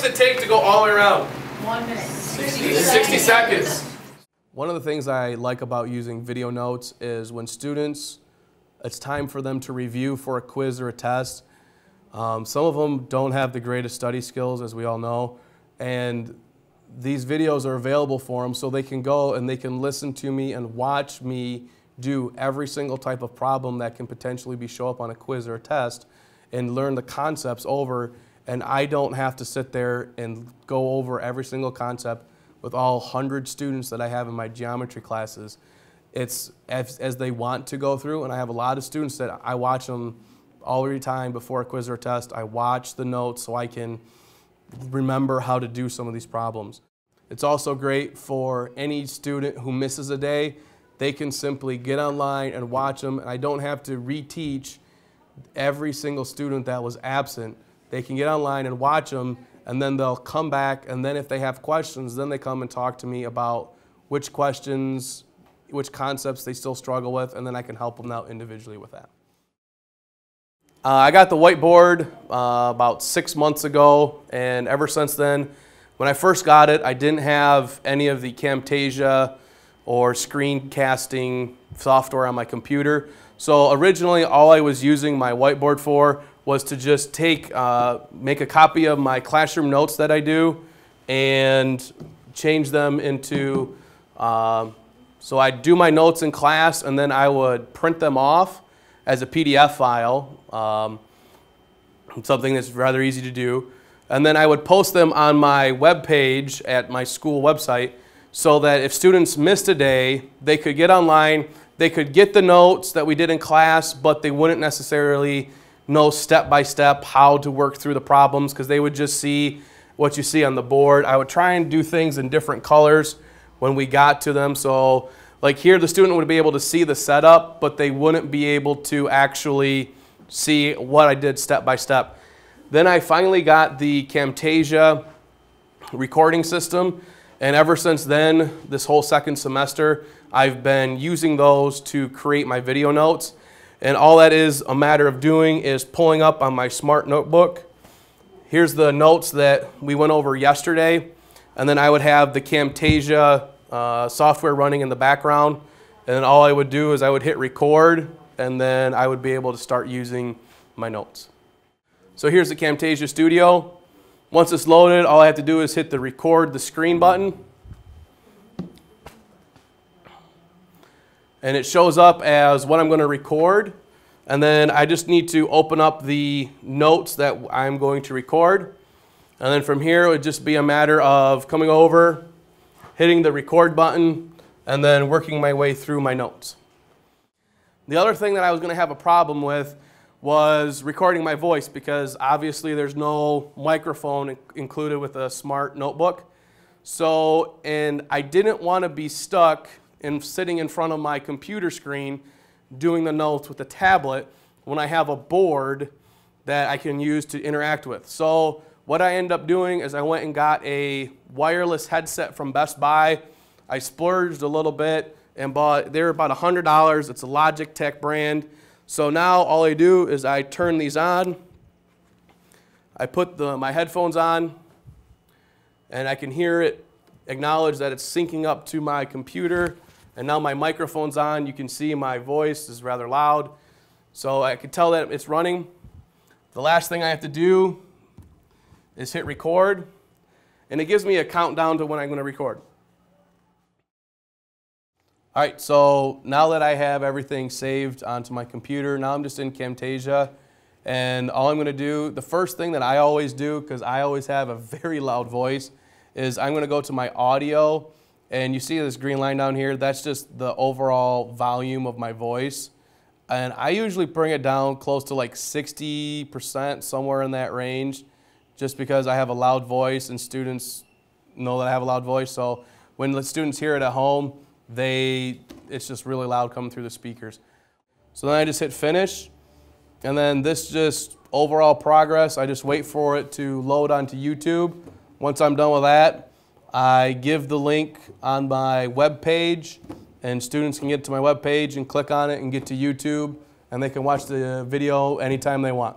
does it take to go all the way around? One minute. 60 60 seconds. One of the things I like about using video notes is when students, it's time for them to review for a quiz or a test. Um, some of them don't have the greatest study skills, as we all know, and these videos are available for them so they can go and they can listen to me and watch me do every single type of problem that can potentially be show up on a quiz or a test and learn the concepts over and I don't have to sit there and go over every single concept with all 100 students that I have in my geometry classes. It's as, as they want to go through and I have a lot of students that I watch them all the time before a quiz or a test. I watch the notes so I can remember how to do some of these problems. It's also great for any student who misses a day. They can simply get online and watch them, and I don't have to reteach every single student that was absent. They can get online and watch them, and then they'll come back, and then if they have questions, then they come and talk to me about which questions, which concepts they still struggle with, and then I can help them out individually with that. Uh, I got the whiteboard uh, about six months ago, and ever since then, when I first got it, I didn't have any of the Camtasia or screencasting software on my computer. So originally, all I was using my whiteboard for was to just take, uh, make a copy of my classroom notes that I do and change them into, uh, so I'd do my notes in class and then I would print them off as a PDF file, um, something that's rather easy to do. And then I would post them on my web page at my school website so that if students missed a day, they could get online, they could get the notes that we did in class, but they wouldn't necessarily know step by step how to work through the problems because they would just see what you see on the board. I would try and do things in different colors when we got to them. So like here, the student would be able to see the setup, but they wouldn't be able to actually see what I did step by step. Then I finally got the Camtasia recording system, and ever since then, this whole second semester, I've been using those to create my video notes. And all that is a matter of doing is pulling up on my smart notebook. Here's the notes that we went over yesterday, and then I would have the Camtasia uh, software running in the background. And then all I would do is I would hit record and then I would be able to start using my notes. So here's the Camtasia Studio. Once it's loaded, all I have to do is hit the record the screen button. And it shows up as what I'm going to record. And then I just need to open up the notes that I'm going to record. And then from here, it would just be a matter of coming over, hitting the record button, and then working my way through my notes. The other thing that I was going to have a problem with was recording my voice because obviously there's no microphone included with a smart notebook. So, and I didn't want to be stuck in sitting in front of my computer screen doing the notes with a tablet when I have a board that I can use to interact with. So what I ended up doing is I went and got a wireless headset from Best Buy. I splurged a little bit and bought, they're about $100. It's a Logitech brand. So now all I do is I turn these on. I put the, my headphones on and I can hear it acknowledge that it's syncing up to my computer. And now my microphone's on. You can see my voice is rather loud. So I can tell that it's running. The last thing I have to do is hit record, and it gives me a countdown to when I'm going to record. All right, so now that I have everything saved onto my computer, now I'm just in Camtasia, and all I'm going to do, the first thing that I always do, because I always have a very loud voice, is I'm going to go to my audio, and you see this green line down here, that's just the overall volume of my voice. And I usually bring it down close to like 60%, somewhere in that range just because I have a loud voice and students know that I have a loud voice. So when the students hear it at home, they it's just really loud coming through the speakers. So then I just hit finish, and then this just overall progress. I just wait for it to load onto YouTube. Once I'm done with that, I give the link on my web page, and students can get to my web page and click on it and get to YouTube, and they can watch the video anytime they want.